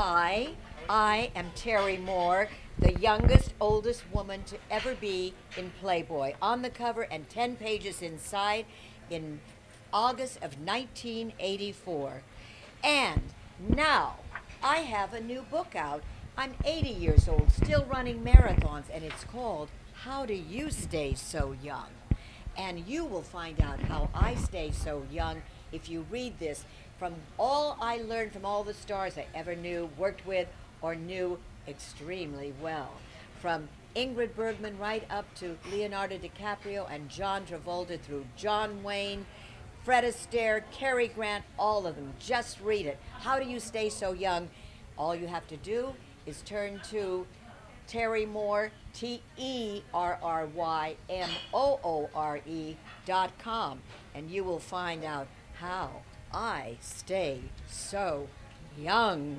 Hi, I am Terry Moore, the youngest, oldest woman to ever be in Playboy. On the cover and 10 pages inside in August of 1984. And now I have a new book out. I'm 80 years old, still running marathons, and it's called How Do You Stay So Young? And you will find out how I stay so young if you read this from all I learned from all the stars I ever knew, worked with, or knew extremely well. From Ingrid Bergman right up to Leonardo DiCaprio and John Travolta through John Wayne, Fred Astaire, Cary Grant, all of them. Just read it. How do you stay so young? All you have to do is turn to Terry Moore, T E R R Y M O O R E dot com, and you will find out how I stay so young.